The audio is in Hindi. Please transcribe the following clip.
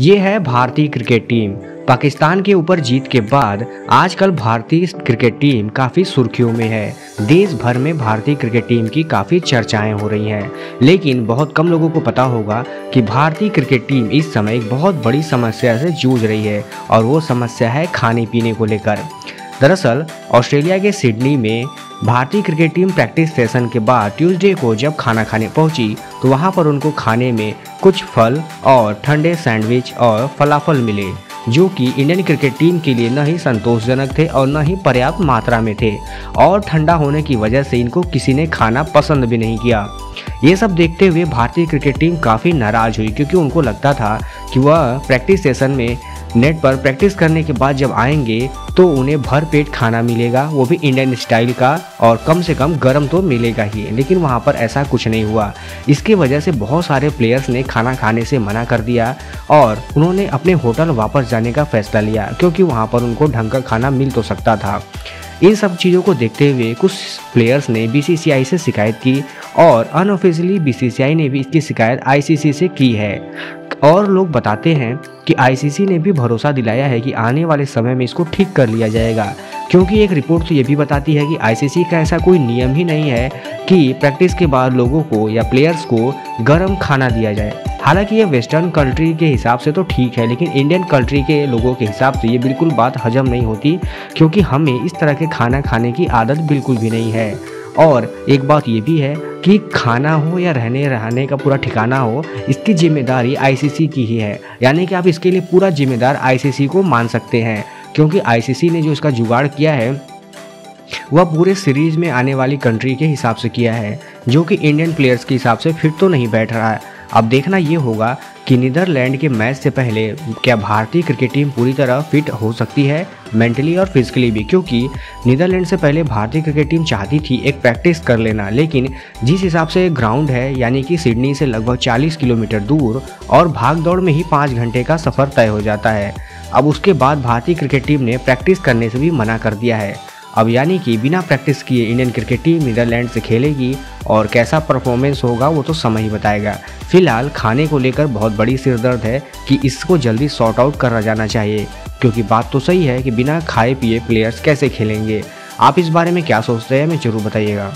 ये है भारतीय क्रिकेट टीम। पाकिस्तान के ऊपर जीत के बाद आजकल भारतीय क्रिकेट टीम काफ़ी सुर्खियों में है। देश भर में भारतीय क्रिकेट टीम की काफ़ी चर्चाएँ हो रही हैं। लेकिन बहुत कम लोगों को पता होगा कि भारतीय क्रिकेट टीम इस समय एक बहुत बड़ी समस्या से जूझ रही है और वो समस्या है खाने पीने को लेकर। दरअसल, ऑस्ट्रेलिया के सिडनी में भारतीय क्रिकेट टीम प्रैक्टिस सेशन के बाद ट्यूसडे को जब खाना खाने पहुँची तो वहाँ पर उनको खाने में कुछ फल और ठंडे सैंडविच और फलाफल मिले, जो कि इंडियन क्रिकेट टीम के लिए न ही संतोषजनक थे और न ही पर्याप्त मात्रा में थे, और ठंडा होने की वजह से इनको किसी ने खाना पसंद भी नहीं किया। ये सब देखते हुए भारतीय क्रिकेट टीम काफ़ी नाराज़ हुई, क्योंकि उनको लगता था कि वह प्रैक्टिस सेशन में नेट पर प्रैक्टिस करने के बाद जब आएँगे तो उन्हें भर पेट खाना मिलेगा। वो भी इंडियन स्टाइल का और कम से कम गर्म तो मिलेगा ही, लेकिन वहाँ पर ऐसा कुछ नहीं हुआ। इसके वजह से बहुत सारे प्लेयर्स ने खाना खाने से मना कर दिया और उन्होंने अपने होटल वापस जाने का फैसला लिया, क्योंकि वहाँ पर उनको ढंग का खाना मिल तो सकता था। इन सब चीज़ों को देखते हुए कुछ प्लेयर्स ने बीसीसीआई से शिकायत की और अनऑफिशियली बीसीसीआई ने भी इसकी शिकायत आईसीसी से की है। और लोग बताते हैं कि आईसीसी ने भी भरोसा दिलाया है कि आने वाले समय में इसको ठीक कर लिया जाएगा। क्योंकि एक रिपोर्ट तो ये भी बताती है कि आईसीसी का ऐसा कोई नियम ही नहीं है कि प्रैक्टिस के बाद लोगों को या प्लेयर्स को गर्म खाना दिया जाए। हालाँकि ये वेस्टर्न कंट्री के हिसाब से तो ठीक है, लेकिन इंडियन कंट्री के लोगों के हिसाब से ये बिल्कुल बात हजम नहीं होती, क्योंकि हमें इस तरह के खाना खाने की आदत बिल्कुल भी नहीं है। और एक बात ये भी है कि खाना हो या रहने रहने का पूरा ठिकाना हो, इसकी ज़िम्मेदारी आईसीसी की ही है। यानी कि आप इसके लिए पूरा जिम्मेदार आईसीसी को मान सकते हैं, क्योंकि आईसीसी ने जो इसका जुगाड़ किया है, वह पूरे सीरीज़ में आने वाली कंट्री के हिसाब से किया है, जो कि इंडियन प्लेयर्स के हिसाब से फिट तो नहीं बैठ रहा है। अब देखना ये होगा कि नीदरलैंड के मैच से पहले क्या भारतीय क्रिकेट टीम पूरी तरह फिट हो सकती है, मेंटली और फिजिकली भी, क्योंकि नीदरलैंड से पहले भारतीय क्रिकेट टीम चाहती थी एक प्रैक्टिस कर लेना, लेकिन जिस हिसाब से ग्राउंड है, यानी कि सिडनी से लगभग 40 किलोमीटर दूर और भाग दौड़ में ही पाँच घंटे का सफ़र तय हो जाता है, अब उसके बाद भारतीय क्रिकेट टीम ने प्रैक्टिस करने से भी मना कर दिया है। अब यानी कि बिना प्रैक्टिस किए इंडियन क्रिकेट टीम नीदरलैंड से खेलेगी और कैसा परफॉर्मेंस होगा वो तो समय ही बताएगा। फ़िलहाल खाने को लेकर बहुत बड़ी सिरदर्द है कि इसको जल्दी सॉर्ट आउट करा जाना चाहिए, क्योंकि बात तो सही है कि बिना खाए पिए प्लेयर्स कैसे खेलेंगे। आप इस बारे में क्या सोचते हैं, हमें ज़रूर बताइएगा।